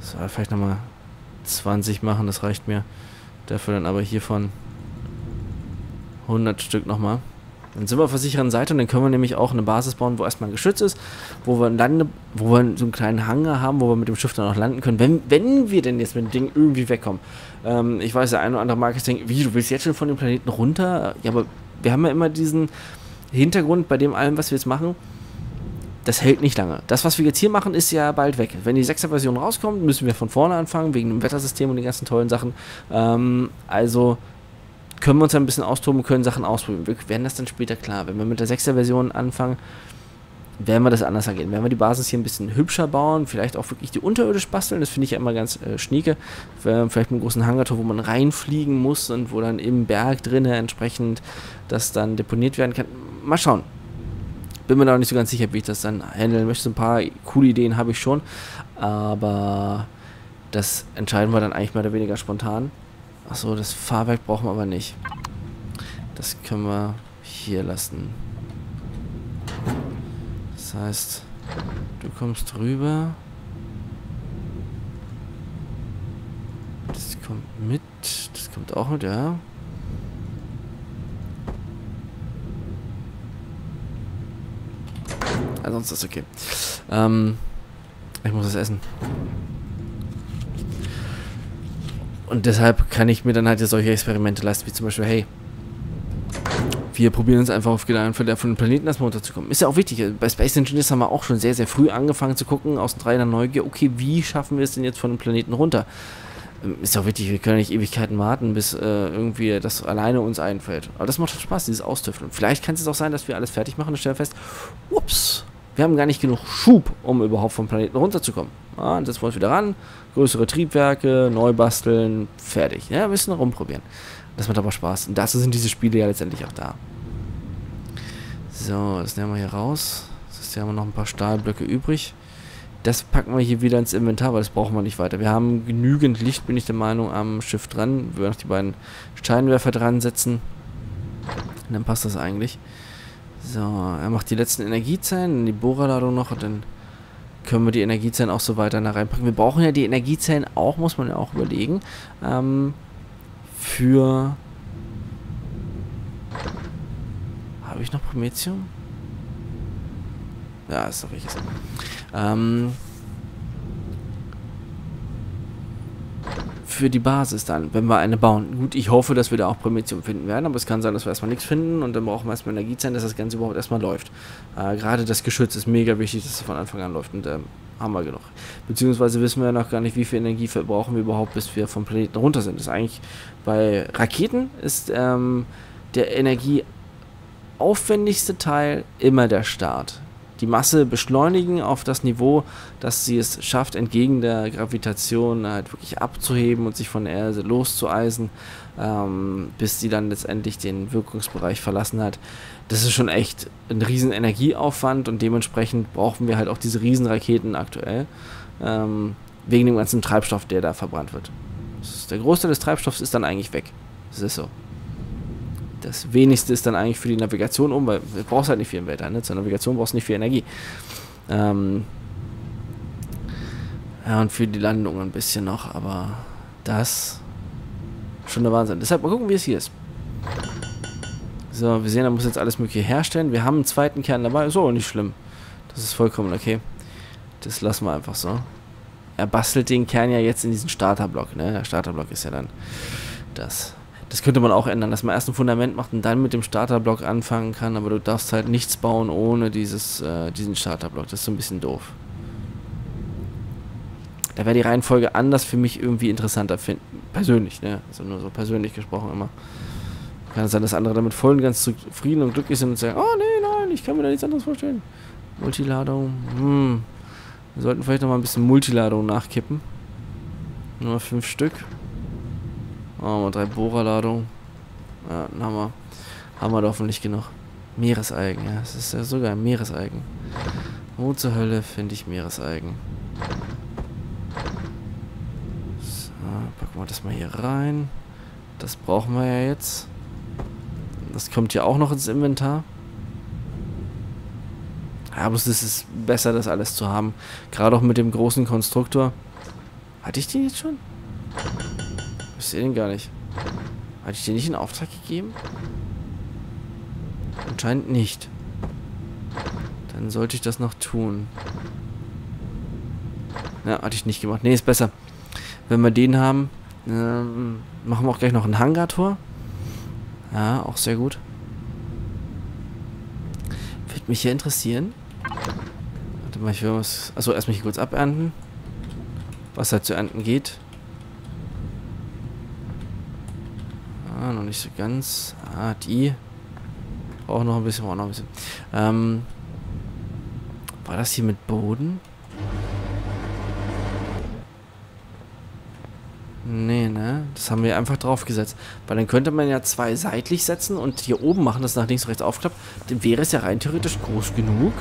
So, vielleicht nochmal 20 machen, das reicht mir. Dafür dann aber hiervon 100 Stück nochmal. Dann sind wir auf der sicheren Seite und dann können wir nämlich auch eine Basis bauen, wo erstmal ein Geschütz ist, wo wir, Lande, wo wir so einen kleinen Hangar haben, wo wir mit dem Schiff dann auch landen können, wenn, wenn wir denn jetzt mit dem Ding irgendwie wegkommen. Ähm, ich weiß, der eine oder andere mag jetzt denken, wie, du willst jetzt schon von dem Planeten runter? Ja, aber wir haben ja immer diesen Hintergrund bei dem allem, was wir jetzt machen. Das hält nicht lange. Das, was wir jetzt hier machen, ist ja bald weg. Wenn die 6er Version rauskommt, müssen wir von vorne anfangen, wegen dem Wettersystem und den ganzen tollen Sachen. Ähm, also können wir uns ein bisschen austoben, können Sachen ausprobieren. Wir werden das dann später klar. Wenn wir mit der 6er Version anfangen, werden wir das anders angehen. Werden wir die Basis hier ein bisschen hübscher bauen, vielleicht auch wirklich die unterirdisch basteln, das finde ich ja immer ganz äh, schnieke. Vielleicht mit einem großen Hangartor, wo man reinfliegen muss und wo dann im Berg drinnen entsprechend das dann deponiert werden kann. Mal schauen. Bin mir da noch nicht so ganz sicher, wie ich das dann handeln möchte. Ein paar coole Ideen habe ich schon, aber das entscheiden wir dann eigentlich mehr oder weniger spontan. Achso, das Fahrwerk brauchen wir aber nicht. Das können wir hier lassen. Das heißt, du kommst rüber. Das kommt mit. Das kommt auch mit, ja. Ansonsten ist okay. Ähm, ich muss das essen. Und deshalb kann ich mir dann halt solche Experimente leisten, wie zum Beispiel, hey, wir probieren uns einfach auf Gedanken von dem Planeten erstmal runterzukommen. Ist ja auch wichtig. Bei Space Engineers haben wir auch schon sehr, sehr früh angefangen zu gucken, aus reiner Neugier, okay, wie schaffen wir es denn jetzt von dem Planeten runter? Ähm, ist ja auch wichtig, wir können nicht Ewigkeiten warten, bis äh, irgendwie das alleine uns einfällt. Aber das macht schon Spaß, dieses Austüfteln. Vielleicht kann es auch sein, dass wir alles fertig machen und stellen fest, ups, wir haben gar nicht genug Schub, um überhaupt vom Planeten runterzukommen. Ja, das wollen wir wieder ran, größere Triebwerke, neu basteln, fertig. Ja, ein bisschen rumprobieren. Das macht aber Spaß. Und dazu sind diese Spiele ja letztendlich auch da. So, das nehmen wir hier raus. Hier haben wir noch ein paar Stahlblöcke übrig. Das packen wir hier wieder ins Inventar, weil das brauchen wir nicht weiter. Wir haben genügend Licht, bin ich der Meinung, am Schiff dran. Wir werden noch die beiden Steinwerfer dran setzen. Und dann passt das eigentlich. So, er macht die letzten Energiezellen, die Bohrerladung noch und dann können wir die Energiezellen auch so weiter da reinpacken. Wir brauchen ja die Energiezellen auch, muss man ja auch überlegen, ähm, für... Habe ich noch Prometheum? Ja, ist doch welches. Ähm, für die Basis dann, wenn wir eine bauen. Gut, ich hoffe, dass wir da auch Prometheum finden werden, aber es kann sein, dass wir erstmal nichts finden und dann brauchen wir erstmal Energiezellen, dass das Ganze überhaupt erstmal läuft. Äh, Gerade das Geschütz ist mega wichtig, dass es von Anfang an läuft und ähm, haben wir genug. Beziehungsweise wissen wir ja noch gar nicht, wie viel Energie verbrauchen wir überhaupt, bis wir vom Planeten runter sind. Das ist eigentlich bei Raketen ist ähm, der energieaufwendigste Teil immer der Start die Masse beschleunigen auf das Niveau, dass sie es schafft, entgegen der Gravitation halt wirklich abzuheben und sich von der Erde loszueisen, ähm, bis sie dann letztendlich den Wirkungsbereich verlassen hat. Das ist schon echt ein riesen Energieaufwand und dementsprechend brauchen wir halt auch diese Riesenraketen aktuell, ähm, wegen dem ganzen Treibstoff, der da verbrannt wird. der Großteil des Treibstoffs ist dann eigentlich weg. Das ist so das wenigste ist dann eigentlich für die Navigation um, weil du brauchst halt nicht viel im Weltall. Ne? Zur Navigation brauchst du nicht viel Energie. Ähm ja, und für die Landung ein bisschen noch, aber das schon der Wahnsinn. Deshalb mal gucken, wie es hier ist. So, wir sehen, er muss jetzt alles mögliche herstellen. Wir haben einen zweiten Kern dabei. Ist auch nicht schlimm. Das ist vollkommen okay. Das lassen wir einfach so. Er bastelt den Kern ja jetzt in diesen Starterblock. Ne? Der Starterblock ist ja dann das. Das könnte man auch ändern, dass man erst ein Fundament macht und dann mit dem Starterblock anfangen kann, aber du darfst halt nichts bauen ohne dieses, äh, diesen Starterblock. Das ist so ein bisschen doof. Da wäre die Reihenfolge anders für mich irgendwie interessanter finden. Persönlich, ne? Also nur so persönlich gesprochen immer. Kann sein, dass andere damit voll und ganz zufrieden und glücklich sind und sagen, oh nee, nein, ich kann mir da nichts anderes vorstellen. Multiladung, hm. Wir sollten vielleicht noch mal ein bisschen Multiladung nachkippen. Nur fünf Stück. Machen wir drei Bohrerladungen. Ja, dann haben wir, haben wir hoffentlich genug. Meereseigen, ja. Es ist ja sogar ein Meereseigen. Wo zur Hölle finde ich Meereseigen? So, packen wir das mal hier rein. Das brauchen wir ja jetzt. Das kommt ja auch noch ins Inventar. Ja, aber es ist besser, das alles zu haben. Gerade auch mit dem großen Konstruktor. Hatte ich den jetzt schon? Ich sehe den gar nicht. Hatte ich den nicht in Auftrag gegeben? Anscheinend nicht. Dann sollte ich das noch tun. Ja, hatte ich nicht gemacht. Ne, ist besser. Wenn wir den haben, ähm, machen wir auch gleich noch ein Hangar-Tor. Ja, auch sehr gut. Würde mich hier interessieren. Warte mal, ich will was... Achso, erstmal hier kurz abernten. Was halt zu ernten geht. Noch nicht so ganz. Ah, die. Auch noch ein bisschen, auch noch ein bisschen. Ähm, war das hier mit Boden? Nee, ne? Das haben wir einfach draufgesetzt. Weil dann könnte man ja zwei seitlich setzen und hier oben machen, das nach links und rechts aufklappt. Dann wäre es ja rein theoretisch groß genug,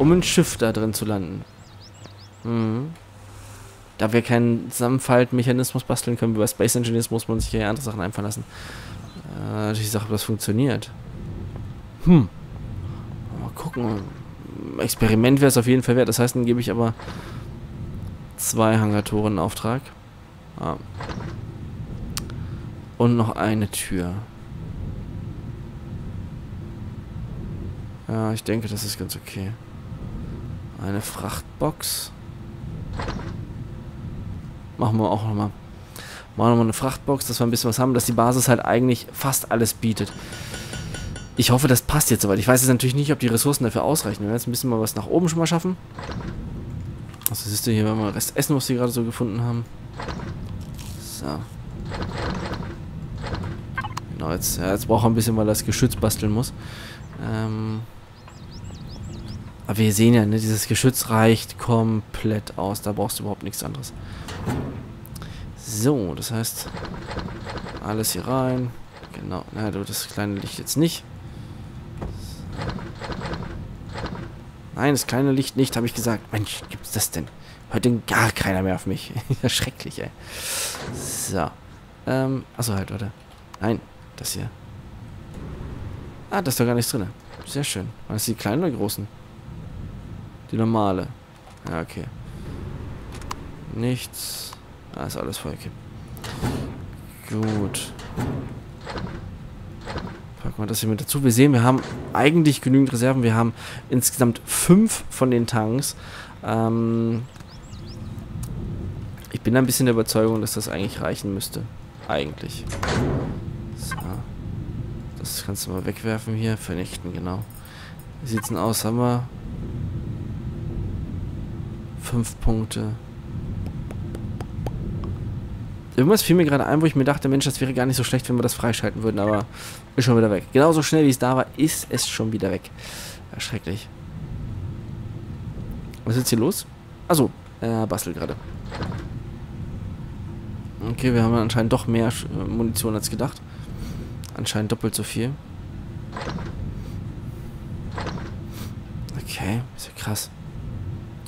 um ein Schiff da drin zu landen. Mhm. Da wir keinen Zusammenfaltmechanismus basteln können wie bei Space Engineers, muss man sich ja andere Sachen einfallen lassen. Äh, ich sage, ob das funktioniert. Hm. Mal gucken. Experiment wäre es auf jeden Fall wert. Das heißt, dann gebe ich aber zwei Hangatoren in Auftrag. Ah. Und noch eine Tür. Ja, ich denke, das ist ganz okay. Eine Frachtbox. Machen wir auch nochmal. Machen wir nochmal eine Frachtbox, dass wir ein bisschen was haben, dass die Basis halt eigentlich fast alles bietet. Ich hoffe, das passt jetzt soweit. Ich weiß jetzt natürlich nicht, ob die Ressourcen dafür ausreichen. Wir werden jetzt ein bisschen mal was nach oben schon mal schaffen. Also siehst du hier, wenn wir Rest essen, was wir gerade so gefunden haben. So. Genau, jetzt, ja, jetzt braucht er ein bisschen, weil das Geschütz basteln muss. Ähm aber wir sehen ja, ne, dieses Geschütz reicht komplett aus. Da brauchst du überhaupt nichts anderes. So, das heißt, alles hier rein. Genau, na, du, das kleine Licht jetzt nicht. Nein, das kleine Licht nicht, habe ich gesagt. Mensch, gibt's das denn? Hört denn gar keiner mehr auf mich. schrecklich, ey. So. Ähm, achso, halt, warte. Nein, das hier. Ah, da ist doch gar nichts drin. Sehr schön. War das die kleinen oder großen? Die normale. Ja, okay. Nichts. Ah, ist alles voll okay. Gut. Packen wir das hier mit dazu. Wir sehen, wir haben eigentlich genügend Reserven. Wir haben insgesamt fünf von den Tanks. Ähm ich bin ein bisschen der Überzeugung, dass das eigentlich reichen müsste. Eigentlich. So. Das kannst du mal wegwerfen hier. Vernichten, genau. Wie sieht's denn aus? Haben wir fünf Punkte. Irgendwas fiel mir gerade ein, wo ich mir dachte, Mensch, das wäre gar nicht so schlecht, wenn wir das freischalten würden, aber ist schon wieder weg. Genauso schnell wie es da war, ist es schon wieder weg. Erschrecklich. Was ist jetzt hier los? Achso, er bastelt gerade. Okay, wir haben anscheinend doch mehr äh, Munition als gedacht. Anscheinend doppelt so viel. Okay, ist ja krass.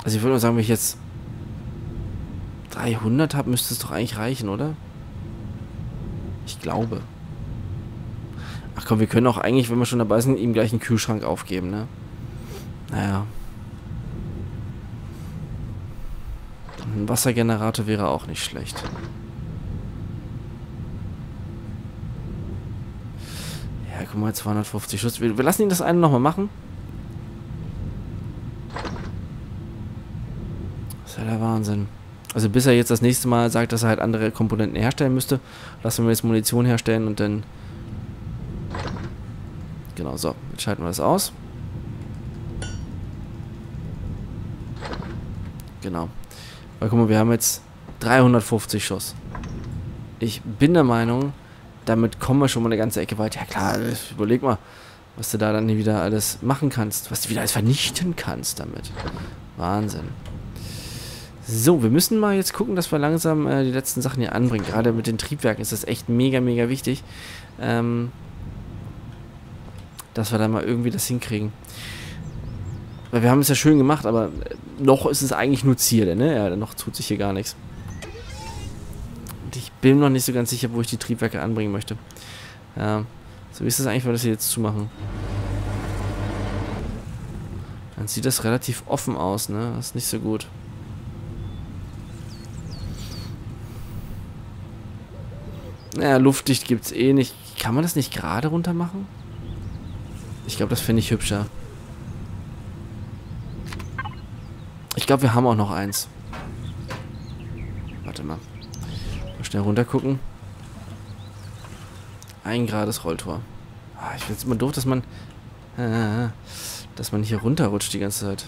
Also ich würde mal sagen, wenn ich jetzt 300 habe, müsste es doch eigentlich reichen, oder? Ich glaube. Ach komm, wir können auch eigentlich, wenn wir schon dabei sind, ihm gleich einen Kühlschrank aufgeben, ne? Naja. Ein Wassergenerator wäre auch nicht schlecht. Ja, guck mal, 250 Schuss. Wir, wir lassen ihn das eine nochmal machen. Das ist ja der Wahnsinn. Also bis er jetzt das nächste Mal sagt, dass er halt andere Komponenten herstellen müsste, lassen wir jetzt Munition herstellen und dann... Genau, so. Jetzt schalten wir das aus. Genau. Weil guck mal, wir haben jetzt 350 Schuss. Ich bin der Meinung, damit kommen wir schon mal eine ganze Ecke weit. Ja klar, überleg mal, was du da dann wieder alles machen kannst. Was du wieder alles vernichten kannst damit. Wahnsinn. So, wir müssen mal jetzt gucken, dass wir langsam äh, die letzten Sachen hier anbringen. Gerade mit den Triebwerken ist das echt mega, mega wichtig. Ähm, dass wir da mal irgendwie das hinkriegen. Weil wir haben es ja schön gemacht, aber noch ist es eigentlich nur Ziele, ne? Ja, noch tut sich hier gar nichts. Und ich bin noch nicht so ganz sicher, wo ich die Triebwerke anbringen möchte. Ja, so wie ist das eigentlich, wenn wir das hier jetzt zumachen? Dann sieht das relativ offen aus, ne? Das ist nicht so gut. Naja, luftdicht gibt es eh nicht. Kann man das nicht gerade runter machen? Ich glaube, das fände ich hübscher. Ich glaube, wir haben auch noch eins. Warte mal. Mal schnell runter gucken. Ein gerades Rolltor. Ah, ich finde es immer doof, dass man... Äh, dass man hier runterrutscht die ganze Zeit.